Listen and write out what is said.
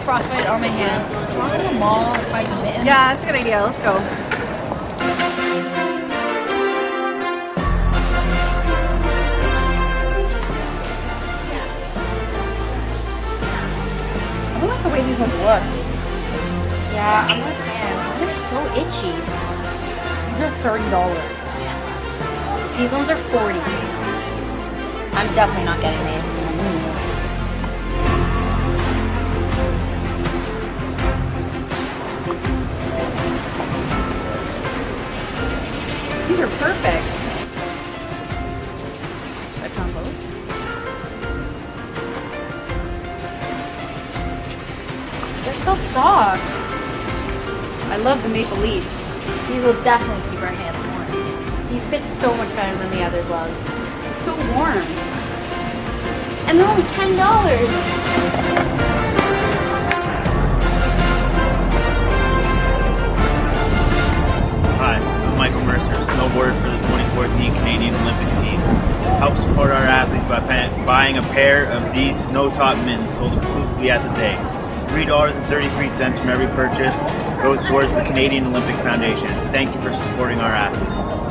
frostbite on my hands. Do you want to go to the mall and buy some mittens? Yeah, that's a good idea. Let's go. I don't like the way these ones look. Yeah, I'm a fan. They're so itchy. These are thirty dollars. These ones are 40. I'm definitely not getting these. Are perfect. Should I them both? They're so soft. I love the maple leaf. These will definitely keep our hands warm. These fit so much better than the other gloves. So warm. And they're only $10. Snowboarder for the 2014 Canadian Olympic team. Help support our athletes by buying a pair of these snow top mittens sold exclusively at the Bay. $3.33 from every purchase goes towards the Canadian Olympic Foundation. Thank you for supporting our athletes.